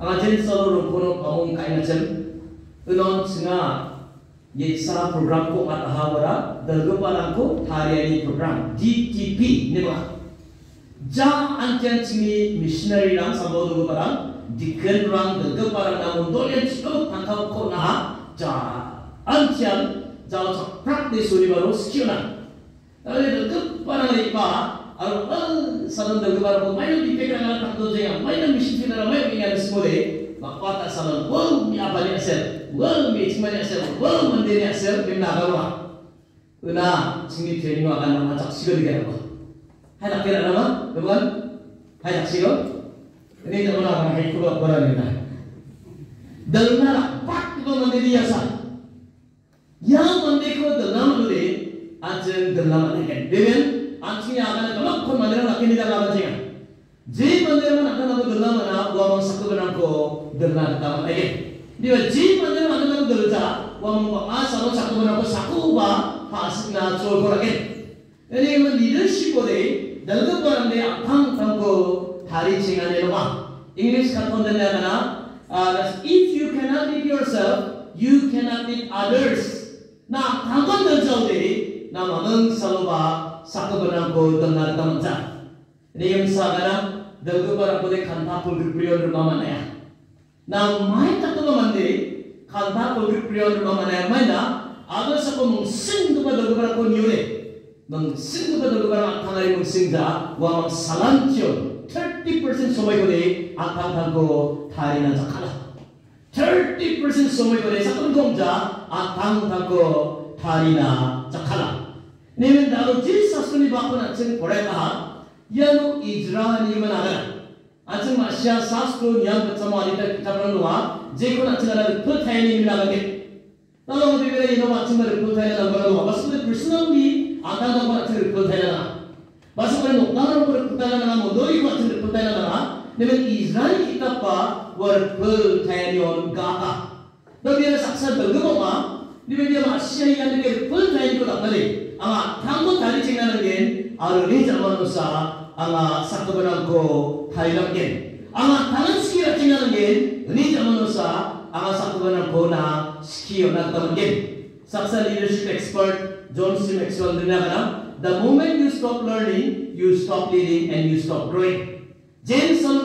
anga jen solo kono pamong kai na chen unon singa ye sa program ko at hawara dalgo palang ko thariani program DTP nema ja antian chini missionary ram sambodo parang dikhen rang dalgo parang namun dolen chito tangkau ko na ja antian ja practice uri baru skill Lalu dalgo parang ipa Aru al salam dalgo parang ko mayo dipekang alat takdo jaya mayo mission fina mayo ingat semule Makpata salam wow mi apa ni asal? Wow mi cuma ni asal? Wow mandi ni asal? Nak apa Una sini training akan nama cak sigo dikai apa Hai nak kira nama? Teman Hai sigo Ini tak mana akan hai kuat barang ni Dalna pak ko mandi dia asal? Yang mandi ko dalna mandi Ajen dalna mandi kan? Dengan आत्मीय आदान तलक मंदिर में लकीनी दाल आदान चाहिए जी मंदिर में नाटक नाटक दिल्ला में ना वो हम सबको बनाने को दिल्ला नाटक में लगे दिवा जी मंदिर में नाटक नाटक दिल्ला वो हम आज सालों सबको बनाने को सबको बा पास ना चोर को लगे यानी हम लीडरशिप को दे दल्लत पर हमने अपन तम को थारी चिंगा ने लोगा इंग्लिश का तो दिल्ला में ना if you can not lead yourself you can not lead others ना अपन तो जाओ दे ना मनंग सालों बा satu kena go tengah teman. Ini yang sagara dagu para pulih kanta pulih prion rumah mana ya. Nah main tak tu mandi kanta pulih prion rumah mana ya mana. Ada sapa mungsin tu pada dagu para konyule. Mungsin pada dagu para antanari mungsin dah. Wah salantio. 30% somai kode antan tangko thari nasa kala. 30% somai kode satu kongja antan tangko thari na cakala. Ja akang kang ko thari na jakala Nemen dalu jis sasuni bakuna ceng pore kaha yano Israel ni mana ada? Acung Asia sastro yang bersama ada kita berdua, jika nak cakap ada pertanyaan ini mana lagi? Lalu kita bila ini nak cakap ada pertanyaan dalam berdua, maksud kita personal ni akan ada nak cakap pertanyaan lah. Maksud kita nak tahu pertanyaan dalam modoi nak cakap pertanyaan lah. Dengan Israel kita pa war pertanyaan yang gata. Dan dia saksa bergema, dia dia Asia yang dia pertanyaan itu tak boleh. Ama tangguh tadi cakap lagi, aruni zaman nusa anga sakabana ko thailam gen anga tangan ski rachingan gen ni zaman nusa anga sakabana ko na ski ona taman gen saksa leadership expert john c maxwell dinagana the moment you stop learning you stop leading and you stop growing jenson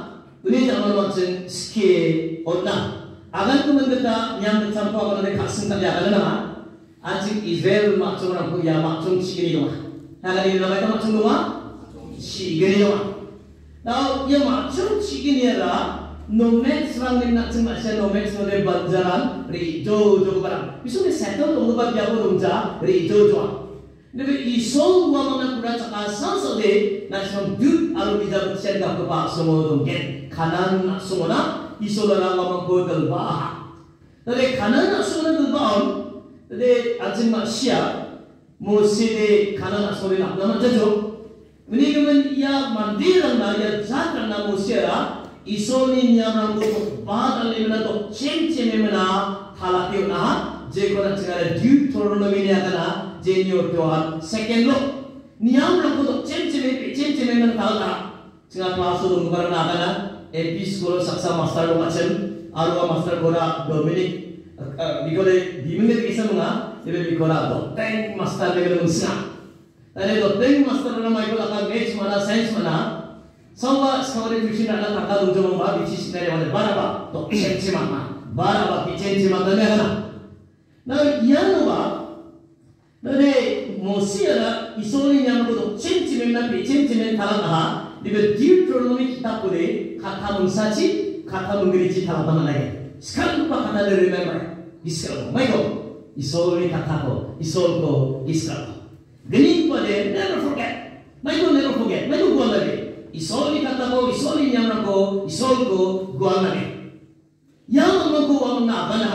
bana ko sa ngam nangen ama tangan skill na nangen unosa ama sakka bana na skill nangen ama tangan message ko chinga nangen unosa ama to messenger beta ama mandero na skill on nangen nemen ina soy angin asma maksud sanchene de skill na aro skill na skill na Ini zaman macam skill ona. Agan tu mengata yang bercampur apa nanti kasih tadi agan nama. Anjing Israel macam orang pun yang macam cikini doa. Agan ini nama itu macam doa. Cikini doa. Now yang macam cikini era nomads orang ni nak cuma saya nomads orang banjaran rijo jo barang. Bisu ni settle tu orang biar orang ja rijo jo. Nabi isol wa mana kura cakap asal sode nasional dud alu bisa bersiar dah kepak semua dongeng kanan nak semua nak isola nama mangko dalba. Tapi kanan nak semua dalba on. Tapi ajem manusia mesti de kanan nak semua nak nama jajo. Ini kemen ia mandir na ia jatra na manusia la isoli ni mangko bahal ni mana to cem cem mana halaki na je ko na cakap Deuteronomy ni jenior tuan second lo ni am lo kudo cem cem ni cem cem ni mana tahu tak? Cina pasu tu mukar nak kena ah, ep school saksa master lo macam arwah master kora dominic eh, eh, Bikola di mana tu kisah muka, jadi bikola do tank master ni kalau musnah. Tapi do tank master ni lah kan, mana ikut akan gauge mana sense mana. Semua sekali bici nak nak kata tujuh muka bici sini ada mana barapa do change mana, barapa bici change mana ni kan? Nah, yang muka nare mosiara isoli nyamu to chenchi menna bi chenchi men tala na Dibe Deuteronomy kitab boleh kata mengsaci, kata mengerici tahu teman lagi. Sekarang lupa kata dari remember. Israel, Michael, Isol ni kata ko, Isol ko, Israel. Gani pa de never forget. May ko never forget. May ko gua lagi. Isol ni kata ko, isol ni nyamra ko, isol ko gua lagi. Yang ang ko ang na bana.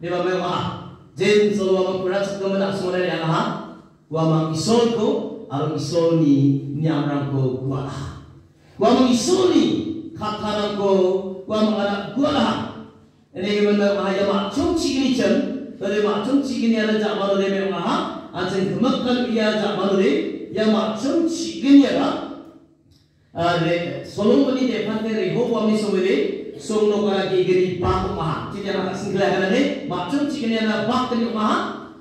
Di ba may mga Jen solo ang kurat sa kamana semua dari yang ha. Gua mang isol ko, alam isol ni nyamra ko gua lah. Gua mang isol ni kataran ko, gua mang anak gua lah. Ini gimana mahaya mak chung cik ni chen. Tadi mak cik ni ada jak malu demi mga ha. Anjing kemakan ia jak malu de. Yang mak chung cik ni ada. Ada Solomon ni depan dari Hopa mi sumber sumno kara ki giri pak maha ti jana ka singla kana ne ma chum chi kene na bak kene maha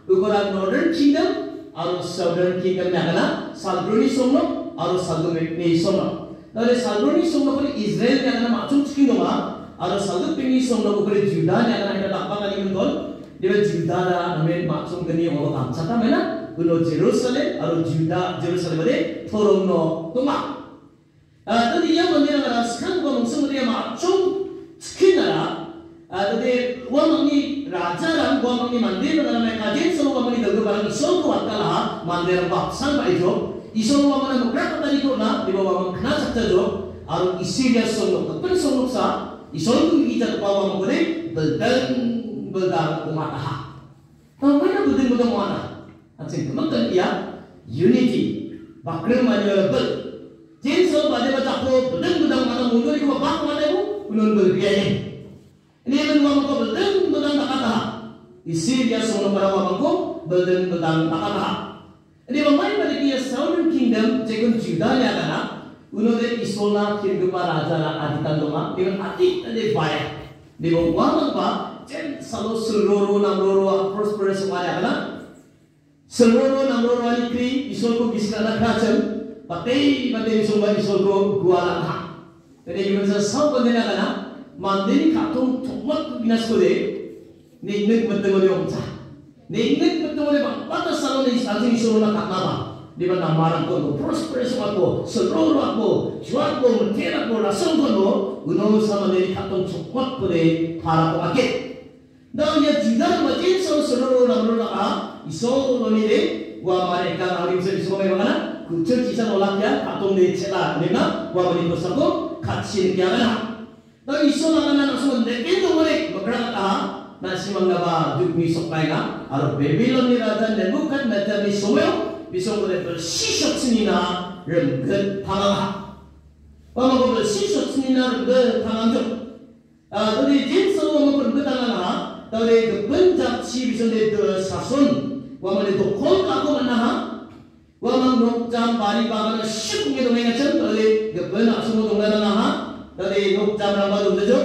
ukora northern kingdom aro southern kingdom na kana salbruni sumno aro saldu me sumno nare salbruni sumno kore israel na kana ma chum chi kingdom ma aro saldu pe sumno kore juda na kana ita dakpa kali mun gol dia juda na name ma chum kene mo kam chata mena uno jerusalem aro juda jerusalem de thorong no tuma Tadi yang mana yang sekarang kau mungkin dia macam 스키나라 아데 원망이 라 자랑 원망이 만들어 나라에 가진 서로 원망이 더 바람 이성도 왔다라 만들어 박상 말이죠 이성 원망은 뭐라 까다리고나 이거 원망 그나 작자죠 아로 이시리아 성록 어떤 성록사 이성도 이자 바와 먹으래 beldan beldan umataha mana budin budin mana asin kemudian ia unity bakre manual bel jinso pada baca ko budin budin mana mundur itu bak mana itu unun berbiaya. Ini yang menguang ko belden bedang takata. Isi dia semua para wabang ko belden bedang takata. Ini mamai pada dia Southern Kingdom cekun Juda ya kana. Unun de isola kingdom para raja la aditan doma. Dengan adik ade bayar. Di bawah wabang pa jen salo seluruh namloro prosperous semua kana. Seluruh namloro ali kri isol ko biskala kacem. Patay patay isol ba isol ko gua lah. Jadi kita bisa sah benda nak kana, mandiri katung tumat binas kode, ni nek betul betul orang cah, ni nek betul betul bang, pada salon ni salon ni suruh nak nama, di mana marang kono, prosperous aku, seluruh aku, jual aku, mentera aku, rasam kono, gunung sama ni katung tumat kode, para aku akit. Dan ia jidan macam so seluruh orang orang ah, iso ni de, gua mereka hari bisa bisa mana, kucing kisah nolak ya, katung ni celah, ni na, gua beri bersama 같이 얘기하거나 너 이소나가나 나서면 내게도 오래 먹으라가 saksi yang kiamat. Tapi Islam mana nak semua dekat tu boleh berkenaan tak? Nasi mangga ba, duduk ni sokai ka? Ada Babylon ni rasa ni bukan macam ni semua. Bisa boleh bersihkan sini na, rengkut tanah. Kalau boleh bersihkan sini na, rengkut tanah tu. Ah, Tadi jenis semua mungkin rengkut tanah na. Tadi kebencian sih bisa ni tu sasun. Kalau ni tu kontak aku mana ha? 我们农站把你把那个十公里都没个整到的，个本阿松东来的那哈，那的农站那把东西就，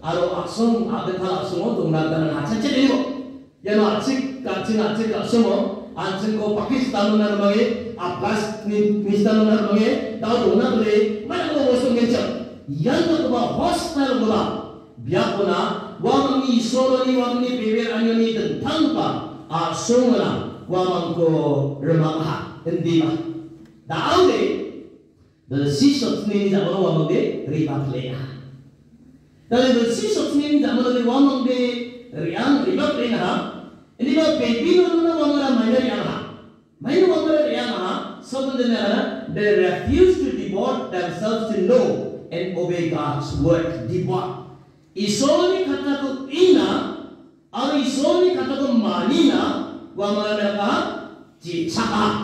阿罗阿松阿德他阿松东来的那哈，真真厉害。yang macam kacang kacang kacang semua, ancam ko Pakistan mana rumahnya, Abbas ni Pakistan mana rumahnya, tahu tu mana tu le, mana tu bos tu macam, yang tu tu bawa bos mana tu bawa, biar puna, wang ni solo ni wang ni bebel anjur ni tentang apa, asong mana, ko rumah ha hindi ba? Daaw de, the sisot ni ni zaman wamang de riba plea. Dahil the sisot ni ni zaman de wamang de riang riba plea ha, hindi ba pepino na wamang na mayroon riang ha. Mayroon wamang riang ha, so the nara, they refuse to devote themselves to know and obey God's word. Devote. Isoni kata ko ina, ang isoni kata ko manina, wamang na ka, jitsaka.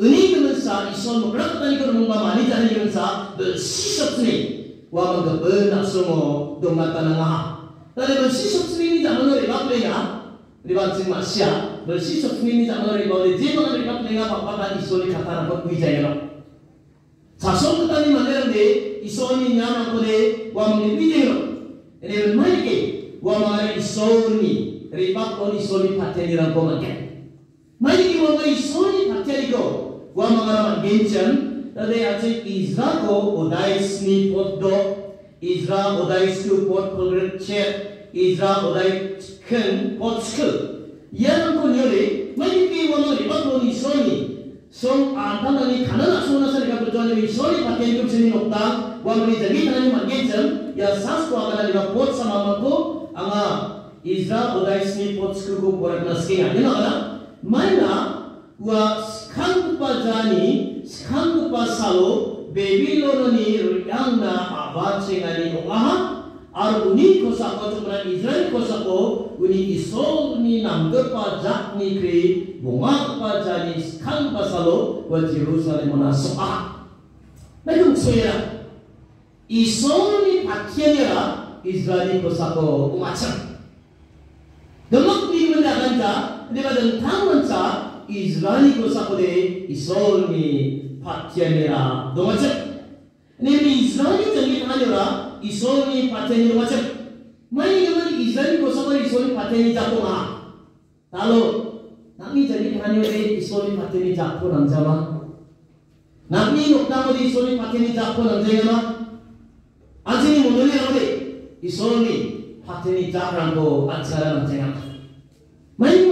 Ini kemensa ison berat tadi kalau mungkin mani jadi kemensa bersisap sini. Wah mungkin benar semua dongat tanah ngah. Tapi bersisap sini ini zaman orang ribat lenga. Ribat sing masya. Bersisap sini ini zaman orang ribat. Jadi mana ribat lenga apa apa ison ini kata nak bijaya lo. Sasong kita ni mana ni ison ini nyama aku ni. Wah mungkin bijaya lo. Ini mana ke? Wah mana ison ini ribat on ison ini kata ni rangkau makan. Mana wah mana ison ini kata ni rangkau wa mga genchan tade ache izra ko odais ni poddo izra odais ku pod progret che izra odai ken pod sk yan ko nyore mai ki wa ni ba ko ni soni som anta ni kana na sona sa ka pujone ni. Soni pa ken ku sini nokta. Wa ni jagi kana ni genchan ya sas kana ni ba pod sama ma ko anga izra odais ni pod sk ko porak na ske ani na kana mai na wa skang pajani skang pasalo Babylononi yang na abad singani umaha ar uni ko sa ko tumra Israel ko sa ko uni isol ni namger pa jak ni kri bunga pa jani skang pasalo wa Jerusalem na soa Nagung soya isol ni pakiera Israel ko sa ko umacang Demak ni mendakan ta, di badan tangan ta, Israeli ko sa kode isol ni patyanira domacak. Ni ni Israeli jangi tanganira isol ni patyani domacak. Mai naman Israeli ko sa kode isol ni patyani jako nga. Talo, nami jangi tanganira isol ni patyani jako nang jama. Nami nukta ko di isol ni patyani jako nang jama. Anjing mo dali ako di isol ni patyani jako ko acara nang jama. Mai mendengar dari wan support singkwa kana maina Jehovah ni nyam ko na aru ko da na aru Israel nyam se ni ko aru bicara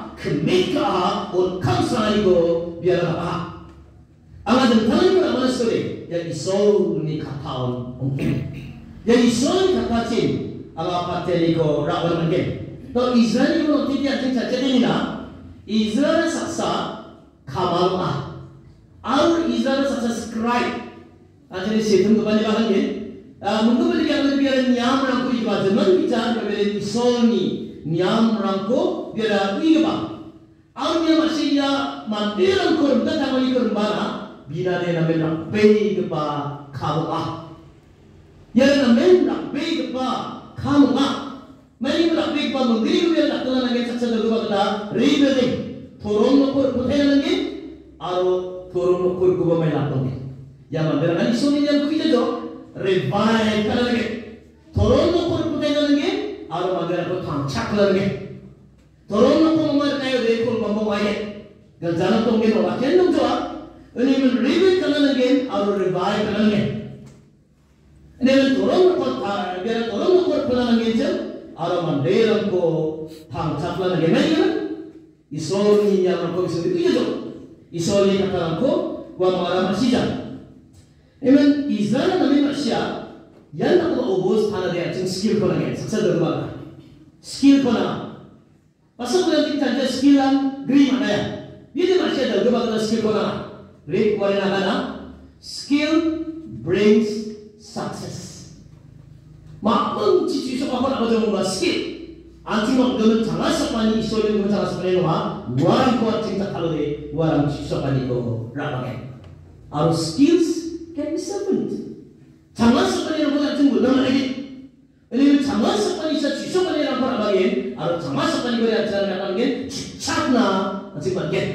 maksud default ka kemika on kansa ni go biar apa ang adang tangan ko naman sa kuli yang isol ni kataon yang isol ni katacin ang apateli ko rawan again to Israel mo titi ating sa jadi nila Israel saksa kamal ah Al Israel saksa scribe. Aja ni situng ko bani bahan gen mungkin balik yang lebih ada nyam yang kuih baca bicara berbeda isol ni nyam rangko biar kuih bang Arnya masih ya mandiran kurun tak tahu ikut mana bila dia nak nak pay kepa kamu ah. Ya nak nak pay kepa kamu ah. Mari nak pay kepa mungkin dia nak tulan lagi saksa dulu kata rebuilding. Turun nukur putih lagi, aro turun nukur kuba lapang ni. Ya mandiran isu ni yang kita jo revive kan lagi. Turun nukur putih lagi, aro mandiran ko tangcak lagi. Tolong aku mengar kayu dari kul mampu ayat. Dan jangan tunggu itu. Akan dong jawab. Ini men rebuild kanan lagi, atau revive kanan lagi. Ini men tolong aku biar tolong aku kanan lagi je. Atau mandiran ko tang cakla lagi. Mana kan? Isoli yang aku bisa itu je. Isoli kata aku, gua mengarah masih jam. Ini men Israel nami manusia. Yang aku ubus tanah dia, cing skill ko lagi. Saksa dulu Skill ko lagi. Pasal kita tidak saja skill dan green mana ya? Ini masih ada dua kata skill kau nama. Green kau nama mana? Skill brings success. Mak cici siapa kau nak berjumpa dengan skill? Anjing mak dengan jangan sepani isu dengan jangan sepani nama. Warang kau cinta kalau deh warang cici sepani kau rapakai. Our skills can be servant. Jangan sepani nama anjing guna lagi. Ini jangan sepani sa cici sepani nama rapakai. Our jangan sepani kau yang jangan rapakai. Cakna anjing bagian.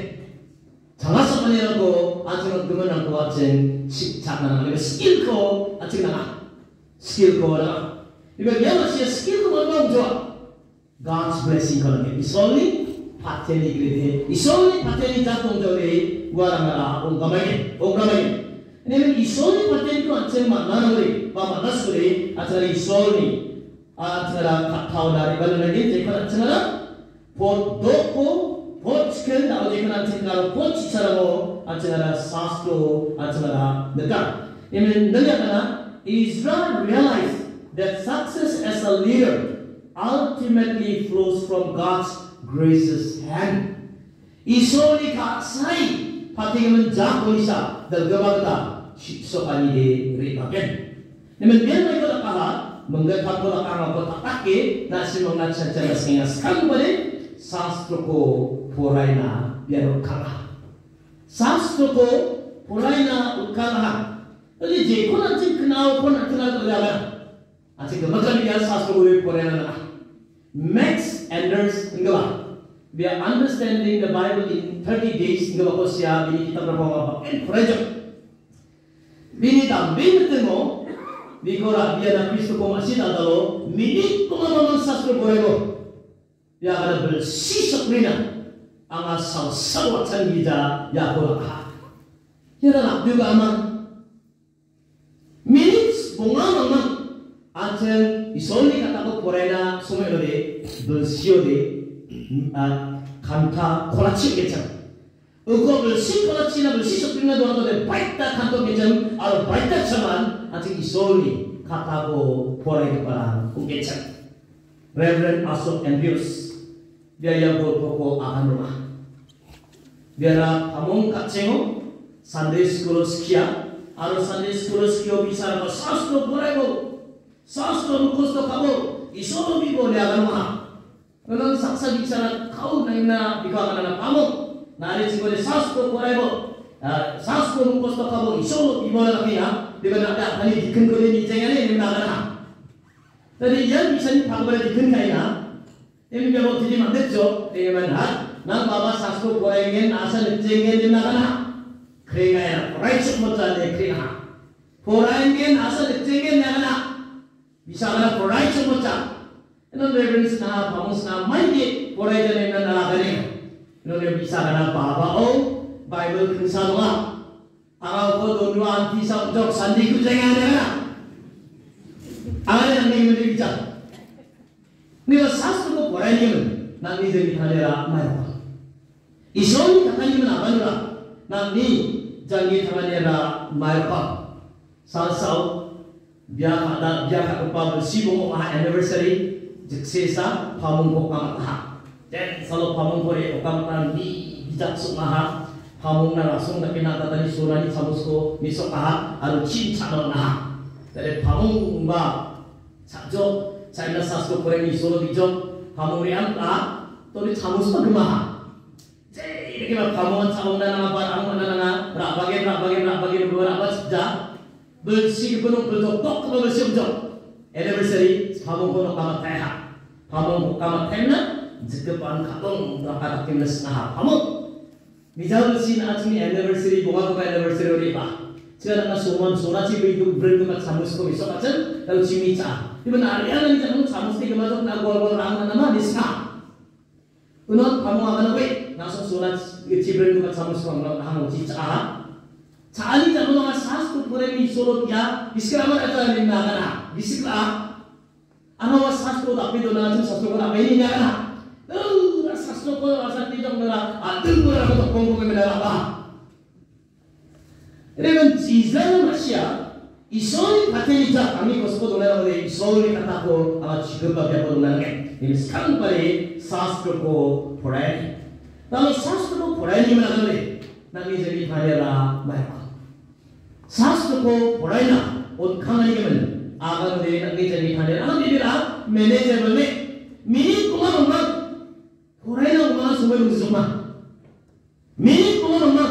Jangan sepani nama anjing guna nama anjing cakna nama. Skill kau anjing nama. Skill kau nama. Iba dia masih skill kau mana jawab. God's blessing kalau ni. Isoli pateni gede. Isoli pateni jatuh jadi gua ramai orang kamai, orang kamai. Ini isoli pateni tu ancam mana nuri, apa mana suri, acara isoli, acara kau dari mana lagi, jadi acara lah. Pot doko, pot skill, tahu jadi acara kalau pot cara mo, acara sastro, acara dekat. Ini dengar kan? Israel realized that success as a leader ultimately flows from God's gracious hand. Isoli ka sai pati men jak polisa dal gabagda so kani de ribagen. Nemen biar mai ko kaha mengga ka ko ka ko tatake na si mong natsa cara singa skang bale sastro ko poraina biar kaha. Sastro ko poraina ukala. Jadi je ko na cik kenal ko na kenal ko jaga. Aci kebetulan dia sastro ko poraina na. Max Anders enggak We are understanding the Bible in 30 days enggak ko siya bini kita berapa apa encourage. Bini tambing temo Bikora dia na Kristo ko masih nadalo minit ko naman sastro ko ego. Dia ada bersih sakrina ang asal sawatan kita ya ko ka. Kira nak juga aman. Minutes bunga mama. Ancen isoli kata ko porena sumelo de bersio de kanta kolachi kecam. Uko bersih kolachi na bersih sopirna doa de baita kanto kecam. Alo baita caman ancen isoli kata ko porena kepala kecam. Reverend Asok Andrews dia yang berpokok akan rumah. Biara among kacengo Sunday school sekia, aro Sunday school sekia bisa apa sastro borego, sastro mukosto kabo, iso bibo dia akan rumah. Kalau saksa bicara kau naina bika akan kamu, nari cikgu de sastro borego, sastro mukosto kabo iso bibo lagi ya, di mana ada kali diken kau ni jangan ni mana ada. Jadi yang bisa ni panggilan diken kaya, ini dia mau jadi mandet jo, ini mana? nang baba sasko korengen asa lecenge di nakana krenga ya right suk mota de krenga korengen asa lecenge nakana bisa kana right suk mota ino reverence na pamus na mandi korai jane na na gane ino ne bisa kana baba o bible kunsa doa ara ko do do anti sa jok sandi ku jenga nakana ara yang ne me bicara ni sastra ko korai ni. Nang ni je bithalera mai Ison kakani mana banura nang ni jangi tangani ra mayapa sal sal biya kada biya kada pa bersibo ma anniversary jekse sa pamung ko kam ha then salo pamung ko re kam ta ni bijak su ma ha pamung na rasung na pinata tani surani samus ko miso ka aru chin chano na ha tare pamung ba chajo chaina sasko kore ni solo bijo pamung ri am ta to ni samus pa gma ha ini kita kamu sama dan apa apa dan apa rak bagian rak bagian rak bagian dua rak sejak bersih penuh betul tok kalau bersih betul anniversary kamu kono kamu tayah kamu kamu jika pan kamu berapa kim lesnah kamu misal bersih nak ni anniversary bunga tu anniversary ni apa jika nak suman surasi begitu brand tu macam samus ko besok macam lalu cimica Ibu nak ada yang macam samus ni kemasuk nak gol-gol orang nama disna Unot kamu akan apa? Nasuk surat cibren tu sama suam lo kamu ci ca. Cali jamu nama sas tu pure mi solo dia. Iskra mana itu yang nak kana? Iskra. Ano was sas tu tapi nanti sas tu kana ini nak kau rasa tidak mera. Aduh, kau rasa tu kongko mera apa? Ini kan cizan Malaysia. Isoni pateni ja kami ko soko dona ore isoni kata ko ama chiku ba bya ko dona nge. Ini sekarang pare sastra ko pore. Lalu sastra ko pore ni mana dole? Nami jadi thayara mai. Sastra ko pore na on kanga ni men. Aga de nami jadi thayara. Ama di bila manager bole. Mini kuma mama. Pore na kuma suwe lu suma. Mini kuma mama.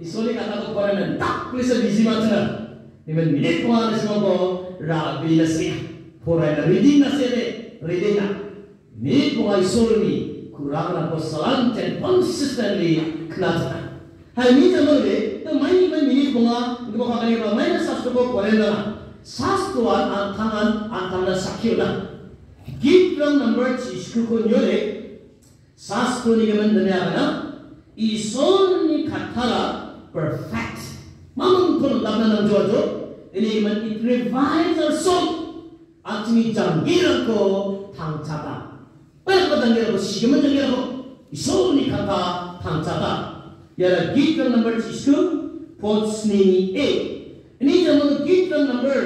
Isoni kata pore na tak please busy macam Iman minit ko ang nasa ko rabi na siya. Pura na reading na siya reading na. Minit ko ay sulmi kurang na ko salam ten consistently na. Hai minit mo le, to may iman minit ko nga, hindi ko kakani ba, may nasasto ko kwa rin na. Sastuan ang tangan ang tangan sakyo na. Give lang number chisku ko nyo le, sasto ni gaman na niya na, isol ni katara perfect. Mamang kono labna ng Jojo, ini man it revives our soul. At ni janggiran ko tangchata. Wala ba janggiran ko sigaman janggiran ko. Iso ni kata tangchata. Yara gitran number chisku pots nini A. Ini jaman gitran number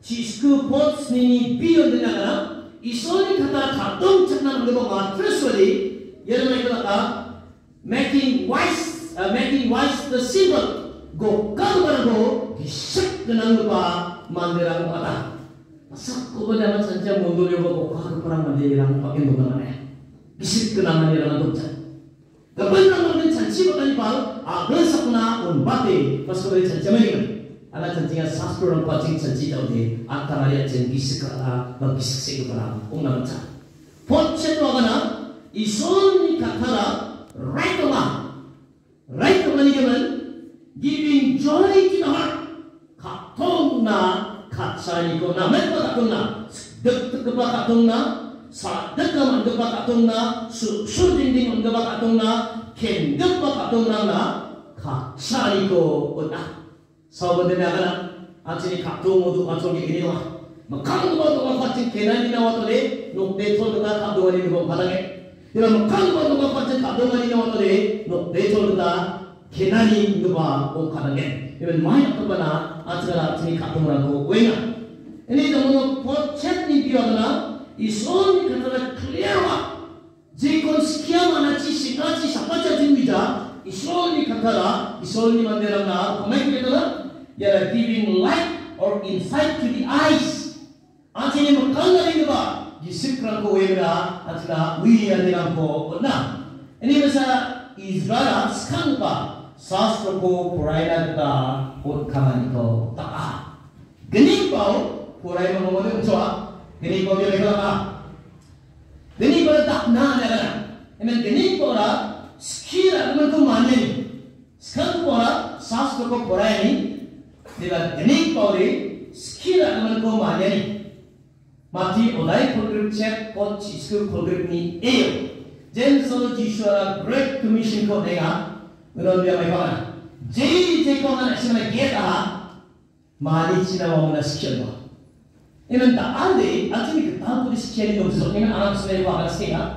chisku pots nini B on din na iso ni kata katong chakna ng mga mattress wali. Yara may kata making wise uh, making wise the symbol gokal bargo gisik dengan lupa mandirang kata masak ko ba naman saja mundo yo ba gokal parang mandirang pakai mundo mana gisik kena mandirang tukca kapag nang mga chanchi ba kani pal agal sakna un bate pas ko chanchi mai ala chanchi nga sastro ng paching chanchi daw di akta ngaya chen gisik kala ba gisik sig kala ung naman cha potche to agana Isoni Katara, right over. Right over the giving joy to the heart. Katona Katsariko Namekatakunna, Dukakatuna, Sadaka Mandukatuna, Sudindi Mandukatuna, Kendukatuna, Katsariko Una. そうでながら、あっちに葛藤をどあっちに入れよう。まあ、感動とかこっちに手なりなわとで、のっぺとんとか、あとは入れる方、畑。 리와 막강도가 같은 계단이 나왔더니 녹대 톨드가 각도가 있는 바닥에 이런 강도가 같은 각도가 나왔더니 녹대 톨드가 계단이 있는 거 바닥에 이런 많이 아프거나 아침에 아침에 각도를 하고 왜냐 ini dalam potchet ni biarlah ison ni kata clear wa jikon sekian mana ci singa ci siapa jadi bija ison ni kata lah ison ni mandera na komen kita lah ya giving light or insight to the eyes Anci ni makan lagi ni ba jisikran ko wera atla wiya ni ko na ini masa Israel sekarang ba sastra ko puraina kita ut kamani ko tak Gening bau kurai mo mo chwa gini ko yo ko ka gini ko ta na na na. Emen gini ko ra skira ko mane ni skan ko ra sas ko kurai ni dila gini ko ri skira mo ko mane ni mati odai ko group check ko chis ko ko group ni e jen so jishwara great commission ko dega ron dia mai ba jei je ko na sima ge ta mali china wa mo na skira Iman tak ada, artinya kita pun sekian itu besok. Iman anak sudah ibu anak sekian.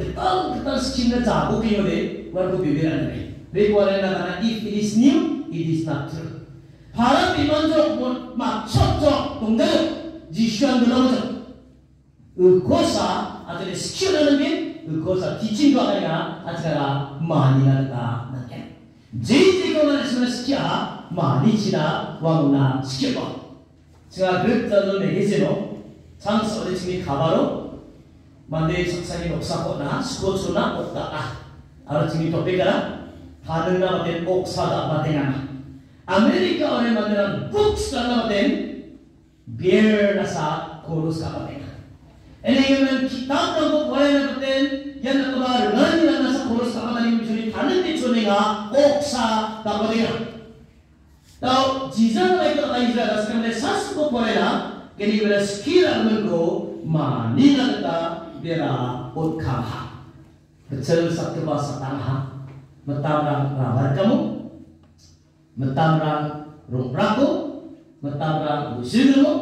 Kita kita sekian itu jago kyo deh, baru bibiran deh. Mereka orang nak kata if it is new, it is not true. Para iman jok pun mak cok cok tunggal jisuan dalam jok. Ukosa atau sekian dalam ni, ukosa teaching kau kaya atau mani nada nakkan. Jadi kau nak sekian mani cina wangun sekian. 제가 그랬다는 내게세로 장소 어디 지금 가바로 만대 석상이 녹사거나 스코츠나 없다. 알아 지금 도배가라 가능나 마된 옥사다 마대나 아메리카 어에 만드는 북스나 마된 biar asa kurus kapatena. Ini yang kitab nama boleh nak betul, yang nak tular rendah ni lah nasa kurus kapatena ini curi tanah ni curi ngah oksa kapatena. Tahu jizan lagi tak lagi jizan, sekarang ni sas kok boleh lah, kini bila skill anda go, mana ni nak kita biara utkaha? betul sabtu pasat tanah, betul ramah kamu, betul ramah matamrang usiru mo,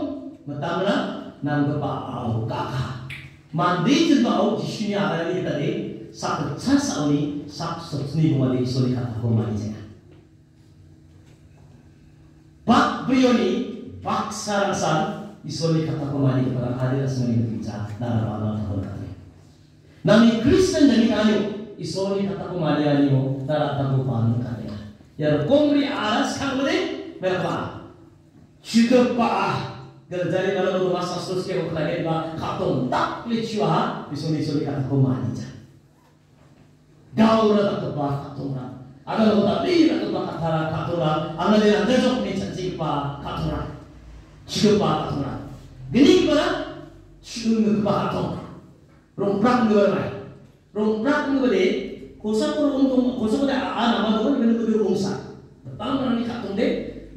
matamrang nang gapa au kaka. Mandi jilba au jishuni arani kita de, sak chas au ni, sak sotni bumadi soli kata ko mani jaya. Bak Brioni, Bak Sarasan, isoli kata pemani kepada hadir semua ini kita dalam Allah tahun kali. Nami Kristen dari kayu, isoli kata pemani anio dalam tahu panu kali. Ya komri aras kamu berapa? Cukup pak. Gerjari kalau rumah sasus ke ukhrage ba khaton tak lecua isoli isoli kata pemani ja. Gaul tak tepat khaton Ada lo tak bi tak tepat kata khaton. Ada ada jok ni pa katura chigo pa katura gini pa chigo ngu pa katura rong prak ngu ba rong prak ngu ba de kosa ko rong tong kosa ko de a na ma do ngu ngu rong sa tang na ni katung de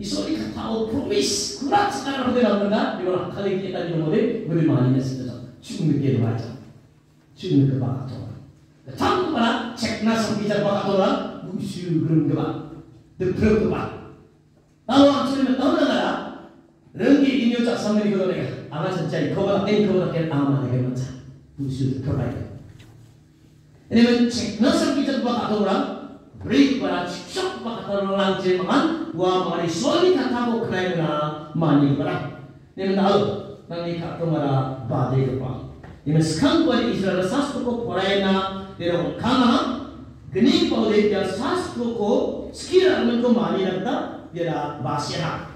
iso ni katao promise. Kurat sekarang de na nga di ba kali kita di mo de ngu ma ni sa ta chigo ngu ke ba ta chigo ngu pa katura tang pa cek na sa bicara pa katura bu shu grung ba de pro ba Lalu akhirnya tahu nggak? Renggi ini ucap di kalau mereka. Amat saja, kau eh kau nak kau amat lagi macam. Busu terbaik. Ini mencek nasi kita kepada cicak kata orang jemaah. Wah mari suami kata kau kena guna mani berang. Ini tahu nanti kata mara badai kepang. Ini sekarang buat Israel sas kau porayna dia orang kama. Geni kau dia sas kau sekiranya kau mani nak biara basya.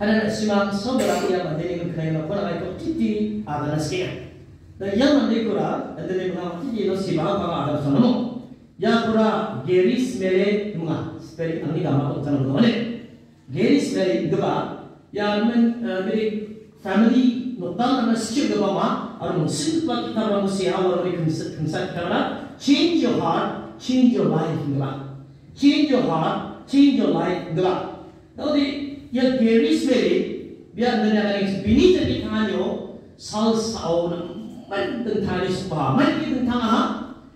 Hana simam sobra yang mandiri kun kena ko na ko titi ada nasiya. Dan yang mandiri kura ada ni mga titi no siba pa ada sono. Ya kura geris mere mga spelling ang ni gama ko tanong ko ne. Geris mere gaba ya men mere family nokta na sikip gaba ma aru musin pa kita ra musia wa ri kunsa kunsa kita change your heart change your life gaba. Change your heart change your life gela. Tadi ya geris mele biar dunia ini bini jadi kanyo sal sao na man tentang man kita tentang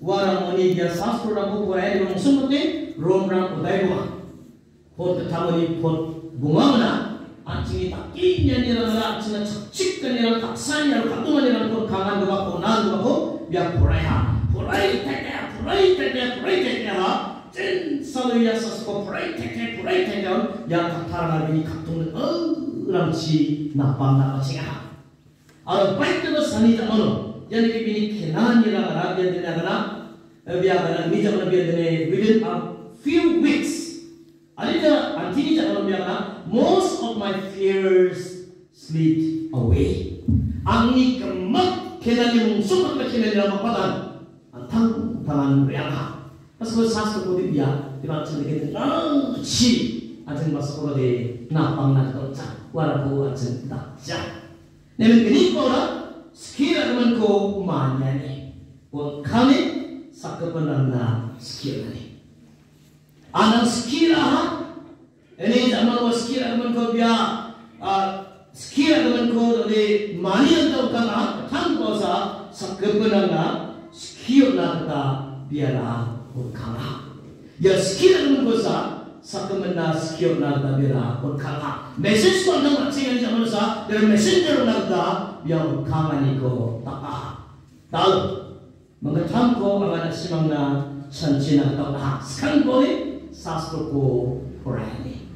wamumba bini kena ni kena makna cocok. Ini zaman tak kini ni nampak kata ni nak beri nak kata nak tak kini ni nak sekali kau kata tak tak kini ni nak kadung ni kau nak kau biar masya ni buat bina cukup kadung ni kau orang tak bersumber macam Menurut biar mereka tak Wah suyo biar sastu jera pun biar purai masya aja warang ini biar sastu ramu purai di langsung betul romrang udai gua pot ketamani pot bunga mana anjing tak kinya ni rara anjing cik kan ni rara taksan ni rara katungan ni rara pot kangan gua ko nan gua ko biar purai ha purai teke purai teke purai teke ha jen selalu ya sesuatu purai teke purai teke yang katar lagi ni katung oh ramci napang nak macam ha Ada baik tu sani tak mana. Jadi kita ini kenan ni lah, rakyat ni lah, biar kerana ni jangan biar ni. Within few weeks, alita antini jangan biarkan most of my fears slip away. Angni kemak kena ni mungsung apa kena ni lama padan, antang tangan riang Pas kau sas tu kau dia, di mana cuma kita nanti, ajen masuk kau de napang nak kau cak, warabu ajen tak. Namun kini kau lah, sekira teman kau mana ni, pun kami sakit benar na sekira ni. Anang sekira ini zaman was sekira teman kau biar sekira teman kau dari mani yang tahu kan ah tanpa sa sekebenar sekira nak kita biarlah berkala. Ya sekira teman kau sa sekebenar sekira nak kita biarlah berkala. Message kau nak macam yang zaman sa dari messenger nak kita biar berkala ni kau tak ah. Tahu mengetahui kau akan simang na tahu ah. Sekarang kau ni sastro ko Qurani.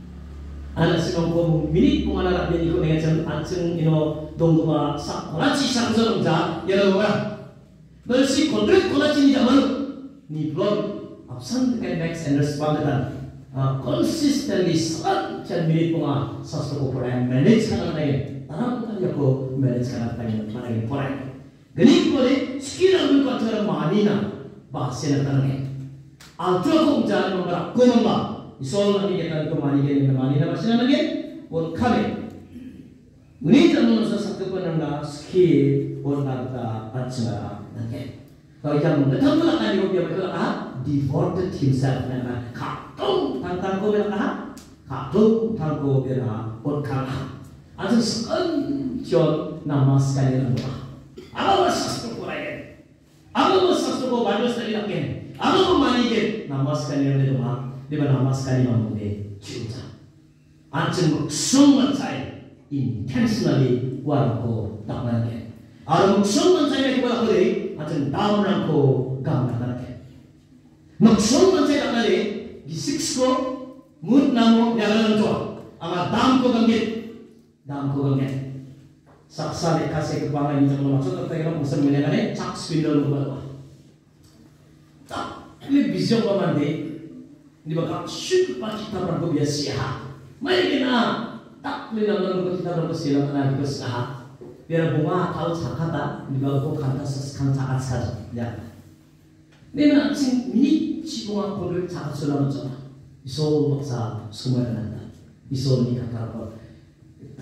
Anak si mangko minit kung anak natin iko dengan cang anceng ino dongwa sa kolachi sang sa nungja ya lo ba. Dahil si kontrak kolachi ni zaman ni blog absent kay next and respond dan consistently salat cang minit ko nga sastro ko Qurani manage ka na ngayon. Tanang ko tayo ko manage ka na tayo managing Qurani. Ganit ko ni skill ang ko at mani na bahasa na tanangin. Altua kong jalan membara kumamba. Isol lagi kita itu mani gini mani nama sih lagi. Pun kami. Ini jangan nusa satu pun anda skill pun ada acara nanti. Kalau yang betul betul akan diubi betul ah devoted himself nama katung tentang kau bilang ah katung tentang kau bilang pun kalah. Ada sekian nama sekali nama. Apa satu kurang? Apa satu kau banyak sekali lagi? Ano manigit namaskar niya nito ma? Di ba namaskar niya mo de chuta? Anchen magsung mansay intentionally wala ko takman ke. Aro magsung mansay may wala ko de anchen down lang ko gamit na ke. Magsung mansay takman de gisix ko mut na mo yalan to. Ang dam ko gamit dam ko gamit. Saksa ni kasi kebangan ni jamu maksud tak kira musim ni kan cak spindle ko ba. Ini vision ko man di. Di ba ka shoot pa kita ko biasa kina tak ni naman ko kita berang ko sila na ko sa Biar bunga tahu cakata, di ba ko kanta sa kan cakat saja. Ya. Ni na sing mini si bunga ko rin cakat sila mo sa. Iso maksa sumaya nanda. Iso ni kata ko.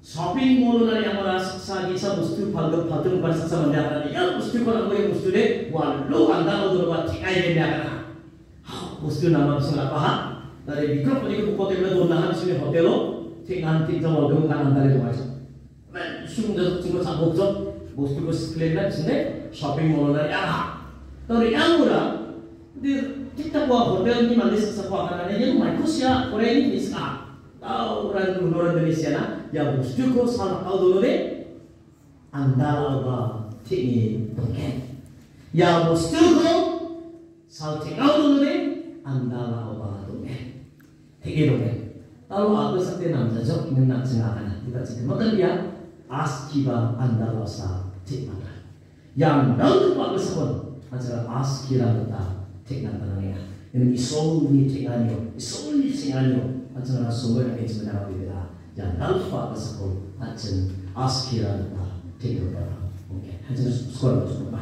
shopping mall lari amala saksa ni sa mustu phag phatun par saksa bande amala ni yal mustu par amoy mustu de wa lo anda lo dor ba chikai de ne mustu na ma sala pa ha tare bikra pani ko pote bela do nahan sile hotel lo che nan ti kan anda le ba sa ma sung da ti ko sa bok jo mustu ko sile shopping mall lari ara tare amura de ti ta wa hotel ni ma le saksa pa amala ne yal ma ko sia ni sa tahu orang luar Indonesia na yang mesti ko salah kau dulu deh andal apa tinggi tongken yang mesti ko salah tinggal dulu deh andal apa tongken tinggi tongken lalu aku sakti nam jajok ini nak cengakan kita cakap makan dia askiba andal asa tinggal yang nang pak besar acara askira tetap tinggal tanahnya ini. Isul ni tinggalnya isul ni tinggalnya አጭራራ ሰው ወይስ ምናው ይላ ያላልፋ በሰቆ አጭን አስኪራ ተይደራ ኦኬ አጭራራ ስኮላ ስኮላ